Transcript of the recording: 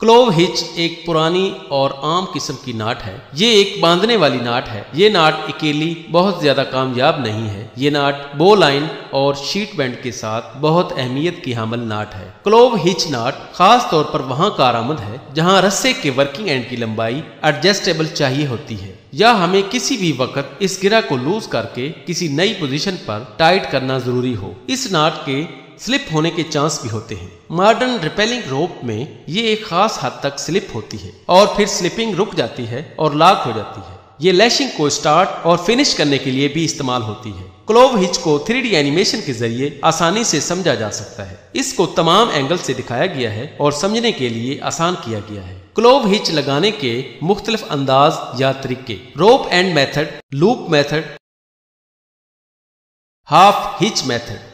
Clove hitch एक पुरानी और आम किस्म की नाट है। ये एक बांधने वाली नाट है। ये नाट अकेली बहुत ज़्यादा कामयाब नहीं है। ये नाट बो लाइन और शीट बैंड के साथ बहुत अहमियत की हमल नाट है। क्लोव हिच नाट खास तौर पर वहाँ कारआमद है, जहाँ रस्से के वर्किंग एंड की लंबाई एडजस्टेबल चाहिए होती है, या हमें किसी भी वक्त इस गिरा को लूज करके किसी नई पोजीशन पर टाइट करना ज़रूरी हो। इस नाट के स्लिप होने के चांस भी होते हैं। मॉडर्न रिपेलिंग रोप में ये एक खास हद तक स्लिप होती है, और फिर स्लिपिंग रुक जाती है और लाक हो जाती है। ये लैशिंग को स्टार्ट और फिनिश करने के लिए भी इस्तेमाल होती है। क्लोव हिच को थ्री एनिमेशन के ज़रिए आसानी से समझा जा सकता है। इसको तमाम एंगल से दिखाया गया है और समझने के लिए आसान किया गया है। क्लोव हिच लगाने के मुख्तलिफ़ अंदाज या तरीके। Rope end method loop method half hitch method